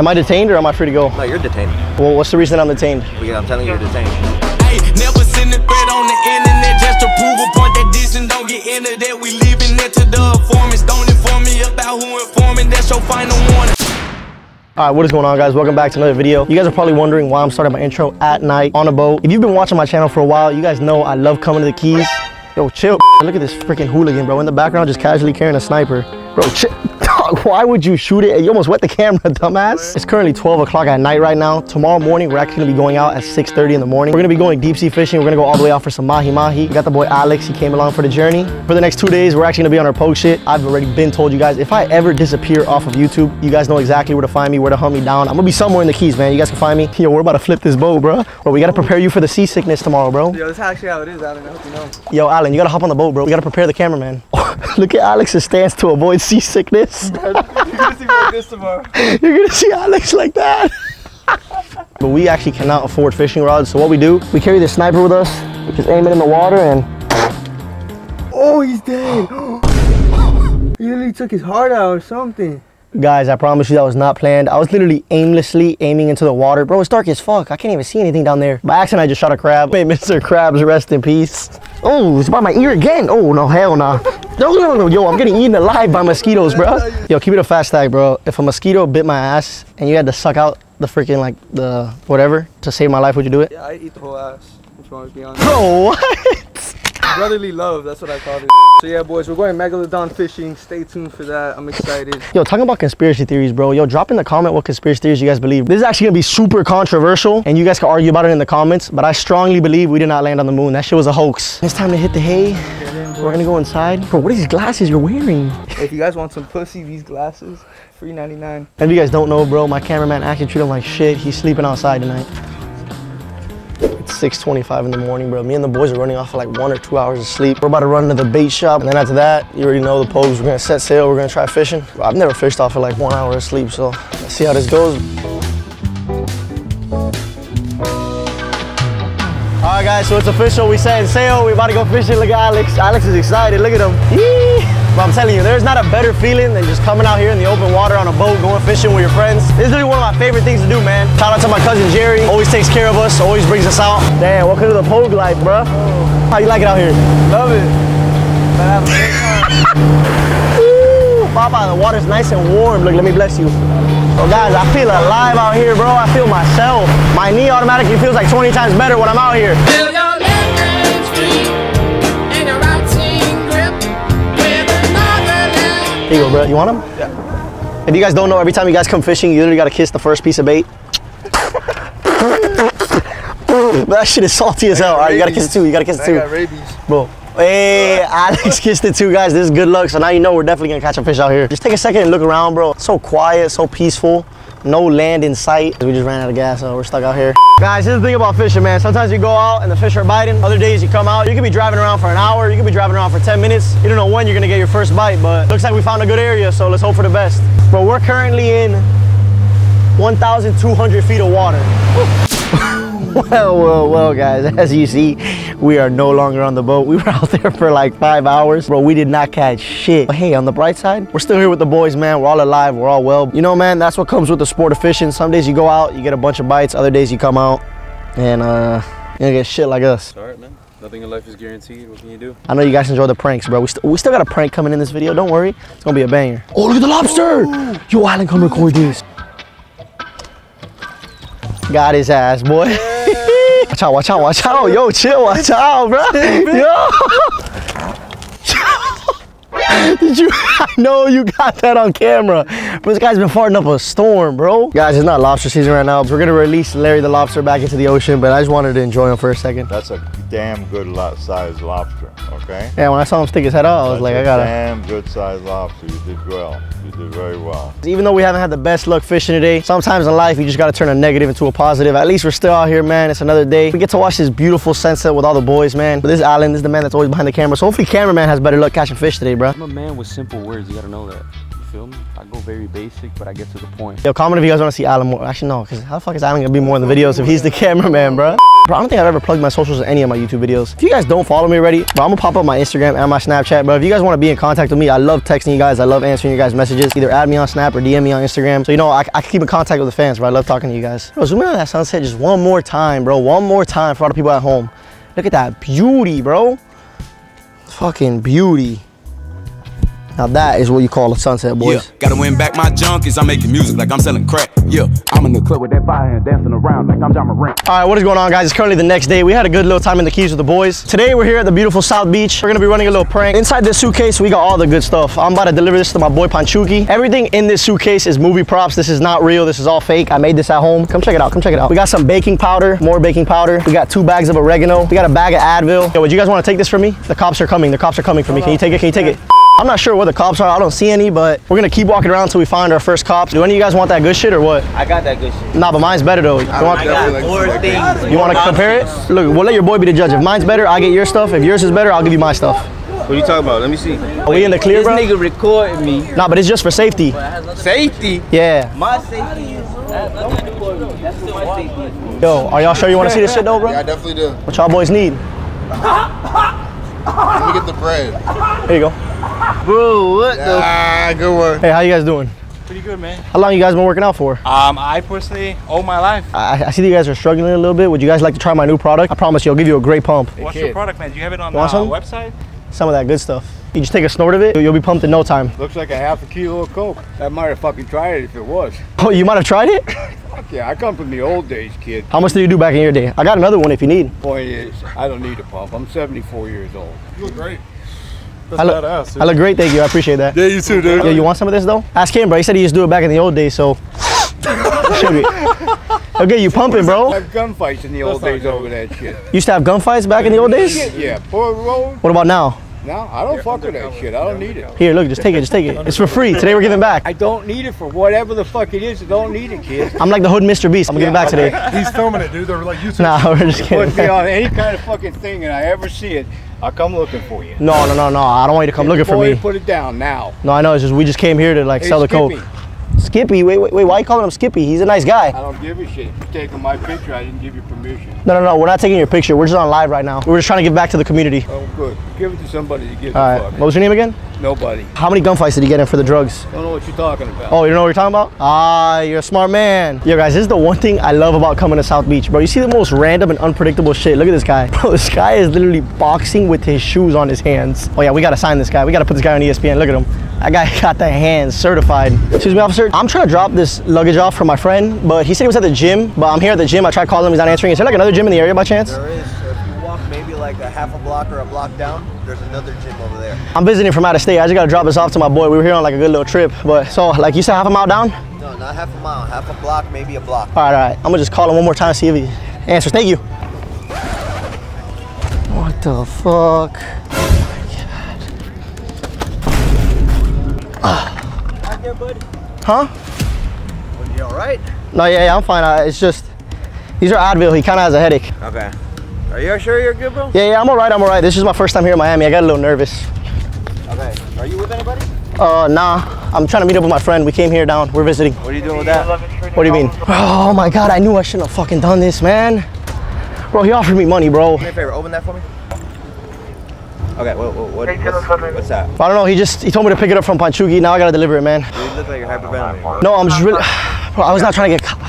Am I detained or am I free to go? No, you're detained. Well, what's the reason I'm detained? Yeah, I'm telling you, you're detained. Hey, never send a threat on the internet just to prove a point that this and don't get into that. We leaving it to the informants. Don't inform me about who informing. That's your final warning. All right, what is going on guys? Welcome back to another video. You guys are probably wondering why I'm starting my intro at night on a boat. If you've been watching my channel for a while, you guys know I love coming to the Keys. Yo, chill. Look at this freaking hooligan, bro. In the background, just casually carrying a sniper. Bro. Dog, why would you shoot it? You almost wet the camera, dumbass. It's currently 12 o'clock at night right now. Tomorrow morning, we're actually gonna be going out at 6.30 in the morning. We're gonna be going deep sea fishing. We're gonna go all the way out for some mahi-mahi. We got the boy Alex, he came along for the journey. For the next two days, we're actually gonna be on our post shit. I've already been told you guys, if I ever disappear off of YouTube, you guys know exactly where to find me, where to hunt me down. I'm gonna be somewhere in the Keys, man. You guys can find me. Yo, we're about to flip this boat, bro. Bro, we gotta prepare you for the seasickness tomorrow, bro. Yo, that's actually how it is, Alan. I hope you know. Yo, Alan, you gotta hop on the boat, bro. We gotta prepare the cameraman. Look at Alex's stance to avoid seasickness. You're gonna see me like this tomorrow. You're gonna see Alex like that. but we actually cannot afford fishing rods, so what we do, we carry the sniper with us, we just aim it in the water and Oh, he's dead. he literally took his heart out or something. guys, I promise you that was not planned. I was literally aimlessly aiming into the water. Bro, it's dark as fuck. I can't even see anything down there. By accident, I just shot a crab. May Mr. Krabs rest in peace. Oh, it's by my ear again. Oh, no, hell nah. No, no, no, yo, I'm getting eaten alive by mosquitoes, bro. Yo, keep it a fast tag, bro. If a mosquito bit my ass and you had to suck out the freaking, like, the whatever to save my life, would you do it? Yeah, I eat the whole ass. If you want to be honest. Bro, what? Brotherly love, that's what I call it. So yeah, boys, we're going megalodon fishing. Stay tuned for that. I'm excited. Yo, talking about conspiracy theories, bro. Yo, drop in the comment what conspiracy theories you guys believe. This is actually gonna be super controversial, and you guys can argue about it in the comments, but I strongly believe we did not land on the moon. That shit was a hoax. It's time to hit the hay. We're gonna go inside. Bro, what are these glasses you're wearing? if you guys want some pussy, these glasses, free 99. If you guys don't know, bro, my cameraman actually treated him like shit. He's sleeping outside tonight. It's 6.25 in the morning, bro. Me and the boys are running off for like one or two hours of sleep. We're about to run to the bait shop, and then after that, you already know the pose. We're gonna set sail, we're gonna try fishing. I've never fished off for like one hour of sleep, so let's see how this goes. All right, guys, so it's official. We set sail. We about to go fishing. Look at Alex. Alex is excited. Look at him. Yee! But I'm telling you, there's not a better feeling than just coming out here in the open water boat, going fishing with your friends. This is really one of my favorite things to do, man. Shout out to my cousin Jerry. Always takes care of us. Always brings us out. Damn, welcome to the Pogue life, bro. How you like it out here? Love it. But have a great time. Woo! Papa, the water's nice and warm. Look, let me bless you. So guys, I feel alive out here, bro. I feel myself. My knee automatically feels like 20 times better when I'm out here. Feel your left hand free and your right hand grip with another left. Here you go, bro. You want them? Yeah. If you guys don't know, every time you guys come fishing, you literally gotta kiss the first piece of bait. that shit is salty as hell. All right, you gotta kiss it too. You gotta kiss it too. I got rabies. Bro. Hey, Alex kissed it too, guys. This is good luck. So now you know we're definitely gonna catch a fish out here. Just take a second and look around, bro. It's so quiet, so peaceful. No land in sight. We just ran out of gas, so we're stuck out here. Guys, here's the thing about fishing, man. Sometimes you go out and the fish are biting. Other days you come out, you could be driving around for an hour. You could be driving around for 10 minutes. You don't know when you're gonna get your first bite, but looks like we found a good area, so let's hope for the best. Bro, we're currently in 1,200 feet of water. Well, well, well, guys, as you see, we are no longer on the boat. We were out there for like five hours. Bro, we did not catch shit. But hey, on the bright side, we're still here with the boys, man. We're all alive. We're all well. You know, man, that's what comes with the sport of fishing. Some days you go out, you get a bunch of bites. Other days you come out and uh, you gonna get shit like us. All right, man. Nothing in life is guaranteed. What can you do? I know you guys enjoy the pranks, bro. We, st we still got a prank coming in this video. Don't worry. It's gonna be a banger. Oh, look at the lobster. Yo, Alan, come record this. Got his ass, boy. watch out, watch out, watch out. Yo, chill, watch out, bro. Yo. Did you? I know you got that on camera. But this guy's been farting up a storm, bro. Guys, it's not lobster season right now. We're gonna release Larry the lobster back into the ocean, but I just wanted to enjoy him for a second. That's a damn good lot sized lobster, okay? Yeah, when I saw him stick his head out, I was That's like, I gotta. damn good sized lobster. You did well. You did very well. Even though we haven't had the best luck fishing today, sometimes in life you just gotta turn a negative into a positive. At least we're still out here, man. It's another day. We get to watch this beautiful sunset with all the boys, man. But this island this is the man that's always behind the camera. So hopefully cameraman has better luck catching fish today, bro. I'm a man with simple words. You gotta know that. Go very basic, but I get to the point. Yo, comment if you guys want to see Alan more. Actually, no, because how the fuck is Alan gonna be more in the videos if he's the cameraman, bro? Bro, I don't think I've ever plugged my socials in any of my YouTube videos. If you guys don't follow me already, bro, I'm gonna pop up my Instagram and my Snapchat, bro. If you guys want to be in contact with me, I love texting you guys. I love answering you guys' messages. Either add me on Snap or DM me on Instagram. So, you know, I, I can keep in contact with the fans, bro. I love talking to you guys. Bro, zoom in on that sunset just one more time, bro. One more time for all the people at home. Look at that beauty, bro. Fucking beauty. Now that is what you call a sunset, boys. Yeah, gotta win back my junkies. I'm making music like I'm selling crack. Yeah, I'm in the club with that fire and dancing around like I'm Ja Morant. All right, what is going on, guys? It's currently the next day. We had a good little time in the Keys with the boys. Today, we're here at the beautiful South Beach. We're gonna be running a little prank. Inside this suitcase, we got all the good stuff. I'm about to deliver this to my boy Panchuki. Everything in this suitcase is movie props. This is not real. This is all fake. I made this at home. Come check it out. Come check it out. We got some baking powder, more baking powder. We got two bags of oregano. We got a bag of Advil. Yo, would you guys want to take this from me? The cops are coming. The cops are coming for me. Can you take it? Can you take it? I'm not sure where the cops are. I don't see any, but we're gonna keep walking around until we find our first cops. Do any of you guys want that good shit or what? I got that good shit. Nah, but mine's better though. You want, I got more things. you want to compare it? Look, we'll let your boy be the judge. If mine's better, I get your stuff. If yours is better, I'll give you my stuff. What are you talking about? Let me see. Are we in the clear, This bro? nigga recording me. Nah, but it's just for safety. Safety. Yeah. My safety is. That's nothing for me. That's still my safety. Yo, are y'all sure you want to see this shit though, bro? Yeah, I definitely do. What y'all boys need? Let me get the bread. Here you go. Bro, what Ah, good one. Hey, how you guys doing? Pretty good, man. How long you guys been working out for? Um, I personally, all my life. I, I see that you guys are struggling a little bit. Would you guys like to try my new product? I promise you, I'll give you a great pump. What's your product, man? Do you have it on the Want some? website? Some of that good stuff. You just take a snort of it, you'll be pumped in no time. Looks like a half a kilo of coke. I might have fucking tried it if it was. Oh, you might have tried it? Fuck yeah, I come from the old days, kid. How much did you do back in your day? I got another one if you need. Point is, I don't need a pump. I'm 74 years old. You look great. I look, I look great, thank you. I appreciate that. Yeah, you too, dude. Yo, you want some of this though? Ask him, bro. He said he used to do it back in the old days, so. Should be. Okay, you pumping, bro? Have gunfights in the old days over that shit. Used to have gunfights back in the old days? Shit, yeah. Boy, road. What about now? No, I don't fuck with that shit. I don't need it. Here, look, just take it, just take it. It's for free. Today we're giving back. I don't need it for whatever the fuck it is. I don't need it, kid. I'm like the hood Mr. Beast. I'm gonna give it back today. He's filming it, dude. They're like YouTube. Nah, we're just kidding. Put me on any kind of fucking thing and I ever see it, I'll come looking for you. No, no, no, no. I don't want you to come looking for me. Put it down now. No, I know. It's just we just came here to like Hey, sell the coke. Skippy, Skippy, wait, wait, wait. Why are you calling him Skippy? He's a nice guy. I don't give a shit. You're taking my picture. I didn't give you permission. No, no, no. We're not taking your picture. We're just on live right now. We're just trying to give back to the community. Oh, good. Give it to somebody to give All right. fuck. What was your name again? Nobody. How many gunfights did you get in for the drugs? I don't know what you're talking about. Oh, you don't know what you're talking about? Ah, you're a smart man. Yo, guys, this is the one thing I love about coming to South Beach, bro. You see the most random and unpredictable shit. Look at this guy. Bro, this guy is literally boxing with his shoes on his hands. Oh, yeah, we gotta sign this guy. We gotta put this guy on ESPN. Look at him. That guy got the hands certified. Excuse me, officer. I'm trying to drop this luggage off for my friend, but he said he was at the gym. But I'm here at the gym. I tried calling him. He's not answering. Is there like another gym in the area by chance? There is. If you walk maybe like a half a block or a block down, there's another gym over there. I'm visiting from out of state. I just gotta drop this off to my boy. We were here on like a good little trip. But so, like you said, half a mile down? No, not half a mile. Half a block, maybe a block. All right, all right. I'm gonna just call him one more time, see if he answers. Thank you. What the fuck? Oh huh? You all right? No, yeah, yeah, I'm fine. It's just these are Advil. He kind of has a headache. Okay. Are you sure you're good, bro? Yeah, yeah, I'm all right. I'm all right. This is my first time here in Miami. I got a little nervous. Okay. Are you with anybody? Uh, nah. I'm trying to meet up with my friend. We came here down. We're visiting. What are you doing with that? What do you mean? Oh my God! I knew I shouldn't have fucking done this, man. Bro, he offered me money, bro. Do me a favor. Open that for me. Okay. What? What? what what's, what's that? I don't know. He just he told me to pick it up from Panchuki. Now I gotta deliver it, man. You look like you're hyperventilating. No, I'm just really. Bro, I was not trying to get.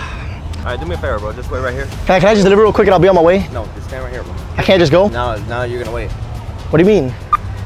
Caught. All right. Do me a favor, bro. Just wait right here. Can I, can I just deliver real quick and I'll be on my way? No, just stand right here, bro. I can't just go. Now, now you're gonna wait. What do you mean?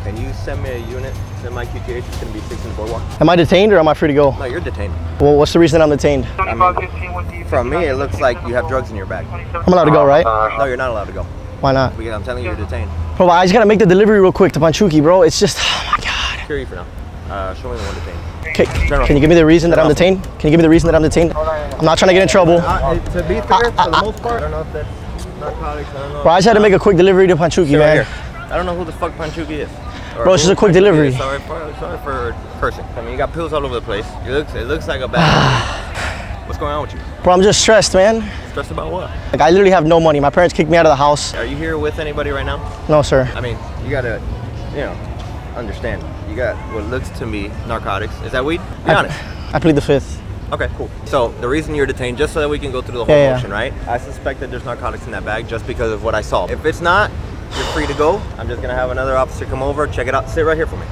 Can you send me a unit? Send my QTH. It's gonna be six in the boardwalk. Am I detained or am I free to go? No, you're detained. Well, what's the reason I'm detained? I mean, from me, it looks like you have drugs in your bag. I'm allowed to go, right? No, you're not allowed to go. Why not? Because I'm telling you, you're detained. Bro, I just gotta make the delivery real quick to Panchuki, bro. It's just, oh my god. Secure you for now. Uh, show me the one detained. Okay, can you give me the reason that I'm detained? Can you give me the reason that I'm detained? I'm not trying to get in trouble. Uh, to be fair, for the most part, I don't know if that's narcotics. I don't know. Bro, I just had to make a quick delivery to Panchuki, Sit right man. here. I don't know who the fuck Panchuki is. Or Bro, it's just a quick Panchuki delivery. is. Sorry for, sorry for cursing. I mean, you got pills all over the place. It looks, it looks like a bad. What's going on with you? Bro, I'm just stressed, man. Stressed about what? Like, I literally have no money. My parents kicked me out of the house. Are you here with anybody right now? No, sir. I mean, you gotta, you know, understand. You You got what looks to me narcotics. Is that weed? Be I, honest. I plead the fifth. Okay, cool. So the reason you're detained, just so that we can go through the whole Yeah, yeah. motion, right? I suspect that there's narcotics in that bag just because of what I saw. If it's not, you're free to go. I'm just gonna have another officer come over, check it out. Sit right here for me.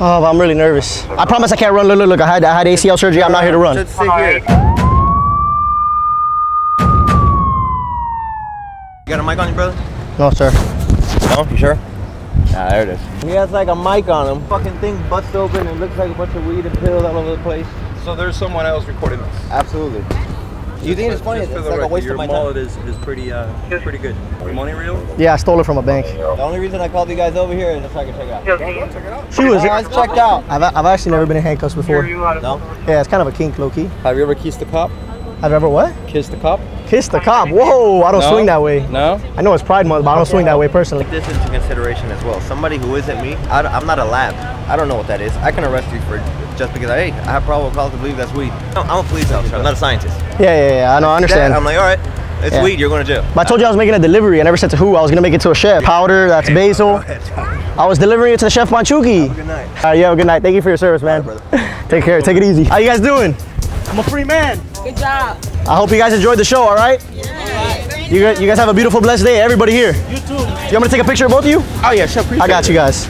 Oh, I'm really nervous. I promise I can't run. Look, look, look. I had, I had ACL surgery. I'm not here to run. Just sit here. You got a mic on you, brother? No, sir. No, you sure? Ah, there it is. He has like a mic on him. Fucking thing busts open and looks like a bunch of weed and pills all over the place. So there's someone else recording this. Absolutely. Do you think it's funny? It's for like the a waste of my your time. mullet is, is pretty uh pretty good. Money real? Yeah, I stole it from a bank. The only reason I called you guys over here is just so I can check it out. She was. You guys checked out. I've, I've actually never been in handcuffs before. No? Yeah, it's kind of a kink, low key. Have you ever kissed the cop? I've ever what? Kissed the cop? Kissed the cop. Whoa, I don't No? swing that way. No? I know it's Pride Month, but I don't swing that way personally. Take this into consideration as well. Somebody who isn't me, I, am not a lab. I don't know what that is. I can arrest you for just because, hey, I have probable cause to believe that's weed. No, I'm a police officer. I'm not a scientist. Yeah, yeah, yeah. I know. I understand. That, I'm like, all right, it's Yeah. weed. You're going to jail. But I told you I was making a delivery. And I never said to who. I was gonna make it to a chef. Powder, that's basil. I was delivering it to the chef Manchuki. Good night. All right, you have a good night. Thank you for your service, man. Take care. Take it easy. How you guys doing? I'm a free man. Good job. I hope you guys enjoyed the show. All right. You guys, you guys have a beautiful, blessed day. Everybody here. You too. You want me to take a picture of both of you? Oh yeah, sure. I got you guys.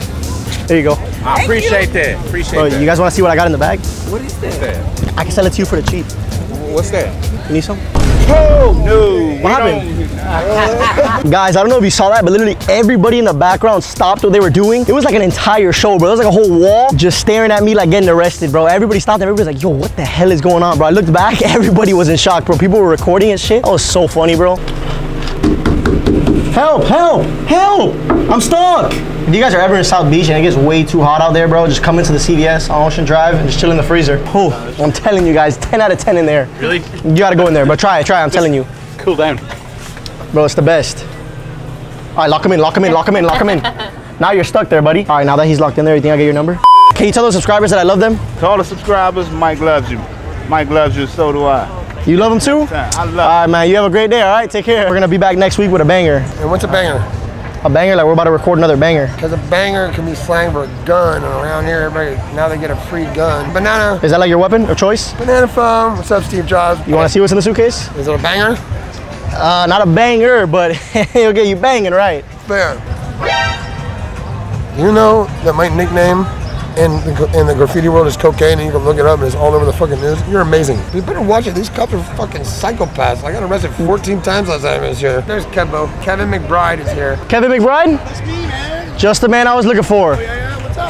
There you go. Ah, I appreciate that. Appreciate Bro, that. you guys want to see what I got in the bag? what is that? I can sell it to you for the cheap. What's that? You need some? Oh no. What happened? Guys, I don't know if you saw that, but literally everybody in the background stopped what they were doing. It was like an entire show, bro. It was like a whole wall just staring at me like getting arrested, bro. Everybody stopped. Everybody's like, yo, what the hell is going on, bro? I looked back. Everybody was in shock, bro. People were recording and shit. That was so funny, bro. Help, help, help! I'm stuck! If you guys are ever in South Beach and it gets way too hot out there, bro, just come into the CVS on Ocean Drive and just chill in the freezer. Oh, I'm telling you guys, 10 out of 10 in there. Really? You gotta go in there, but try it, try it, I'm telling you. Cool down. Bro, it's the best. All right, lock him in, lock him in, lock him in, lock him in. Now you're stuck there, buddy. All right, now that he's locked in there, you think I get your number? Can you tell those subscribers that I love them? To all the subscribers, Mike loves you. Mike loves you, so do I. You love them too? I All love right, man, you have a great day, all right? Take care. We're gonna be back next week with a banger. And what's a banger? A banger, like we're about to record another banger. Because a banger can be slang for a gun, and around here, everybody now they get a free gun. Banana, Is that like your weapon of choice? banana phone. What's up, Steve Jobs? You wanna see what's in the suitcase? Is it a banger? Uh, not a banger, but it'll get you banging, right? Fair. You know that my nickname in the, in the graffiti world is cocaine, and you can look it up, and it's all over the fucking news. You're amazing. You better watch it. These cops are fucking psychopaths. I got arrested 14 times last time I was here. There's Kevbo. Kevin McBride is here. Kevin McBride? That's me, man. Just the man I was looking for.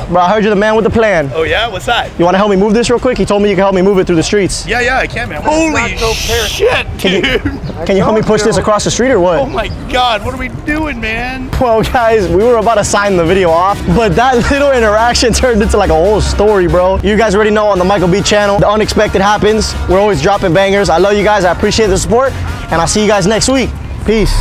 Bro, I heard you're the man with the plan. Oh yeah, what's that? You wanna help me move this real quick? He told me you can help me move it through the streets. Yeah, yeah, I can, man. Holy shit, Can you, dude! can you help me push this across the street or what? Oh my god, what are we doing, man? Well, guys, we were about to sign the video off, but that little interaction turned into like a whole story, bro. You guys already know on the Michael B channel, the unexpected happens. We're always dropping bangers. I love you guys. I appreciate the support, and I'll see you guys next week. Peace.